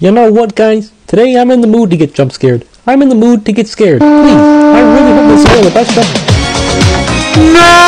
You know what, guys? Today I'm in the mood to get jump scared. I'm in the mood to get scared. Please, I really hope this is the best jump. No!